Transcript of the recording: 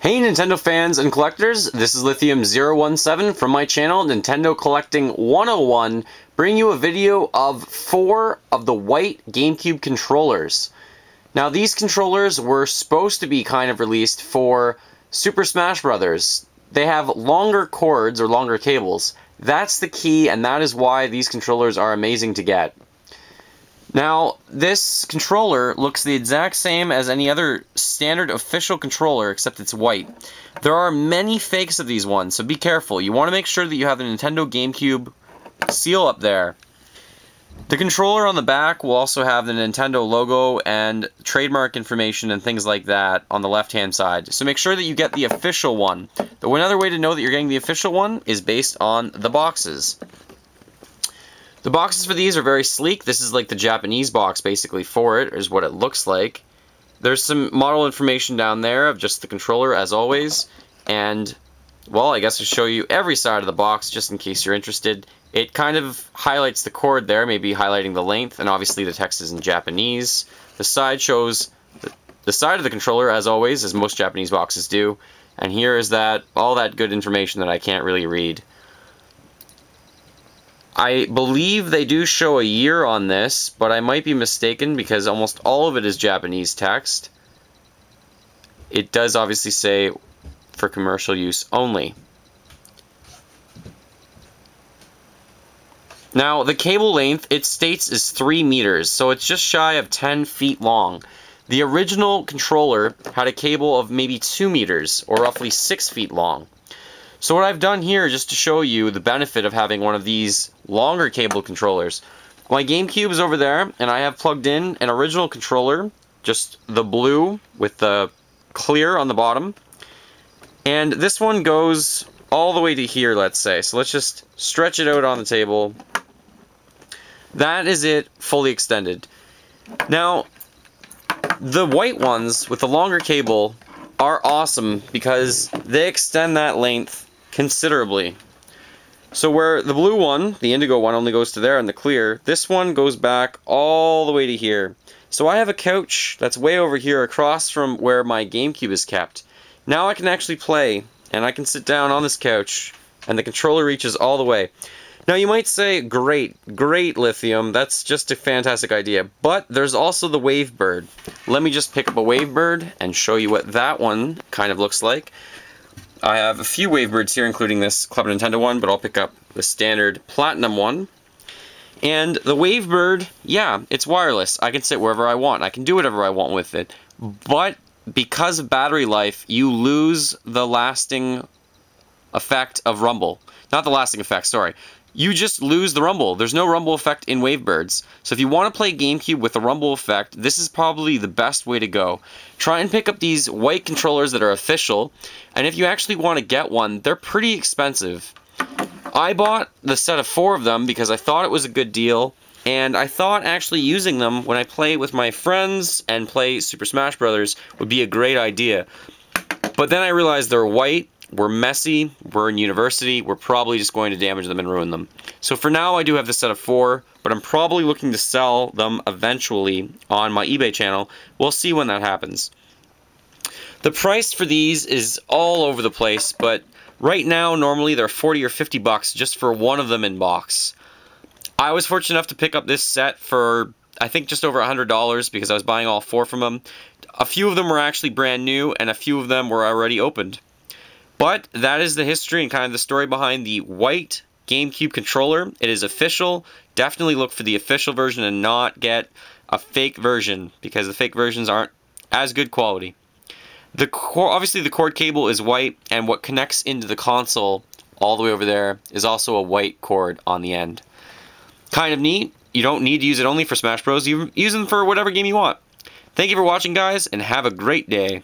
Hey Nintendo fans and collectors, this is Lithium017 from my channel Nintendo Collecting 101, bringing you a video of four of the white GameCube controllers. Now these controllers were supposed to be kind of released for Super Smash Bros. They have longer cords or longer cables. That's the key and that is why these controllers are amazing to get. Now, this controller looks the exact same as any other standard official controller, except it's white. There are many fakes of these ones, so be careful. You want to make sure that you have the Nintendo GameCube seal up there. The controller on the back will also have the Nintendo logo and trademark information and things like that on the left-hand side. So make sure that you get the official one. The one other way to know that you're getting the official one is based on the boxes. The boxes for these are very sleek. This is like the Japanese box basically for it, is what it looks like. There's some model information down there of just the controller as always. And, well, I guess I'll show you every side of the box just in case you're interested. It kind of highlights the cord there, maybe highlighting the length, and obviously the text is in Japanese. The side shows the, the side of the controller as always, as most Japanese boxes do. And here is that, all that good information that I can't really read. I believe they do show a year on this, but I might be mistaken because almost all of it is Japanese text. It does obviously say for commercial use only. Now, the cable length, it states is 3 meters, so it's just shy of 10 feet long. The original controller had a cable of maybe 2 meters, or roughly 6 feet long. So what I've done here, just to show you the benefit of having one of these longer cable controllers. My GameCube is over there, and I have plugged in an original controller, just the blue with the clear on the bottom. And this one goes all the way to here, let's say. So let's just stretch it out on the table. That is it fully extended. Now, the white ones with the longer cable are awesome because they extend that length considerably. So where the blue one, the indigo one, only goes to there and the clear, this one goes back all the way to here. So I have a couch that's way over here across from where my GameCube is kept. Now I can actually play, and I can sit down on this couch, and the controller reaches all the way. Now you might say, great, great Lithium, that's just a fantastic idea, but there's also the Wavebird. Let me just pick up a Wavebird and show you what that one kind of looks like. I have a few Wavebirds here, including this Club Nintendo one, but I'll pick up the standard Platinum one. And the Wavebird, yeah, it's wireless. I can sit wherever I want. I can do whatever I want with it. But because of battery life, you lose the lasting effect of rumble. Not the lasting effect, sorry you just lose the rumble. There's no rumble effect in Wavebirds. So if you want to play GameCube with a rumble effect, this is probably the best way to go. Try and pick up these white controllers that are official, and if you actually want to get one, they're pretty expensive. I bought the set of four of them because I thought it was a good deal, and I thought actually using them when I play with my friends and play Super Smash Bros. would be a great idea. But then I realized they're white, we're messy, we're in university, we're probably just going to damage them and ruin them. So for now I do have this set of four, but I'm probably looking to sell them eventually on my eBay channel. We'll see when that happens. The price for these is all over the place, but right now normally they're 40 or 50 bucks just for one of them in box. I was fortunate enough to pick up this set for I think just over $100 because I was buying all four from them. A few of them were actually brand new and a few of them were already opened. But that is the history and kind of the story behind the white GameCube controller. It is official. Definitely look for the official version and not get a fake version because the fake versions aren't as good quality. The obviously the cord cable is white and what connects into the console all the way over there is also a white cord on the end. Kind of neat. You don't need to use it only for Smash Bros. You use them for whatever game you want. Thank you for watching guys and have a great day.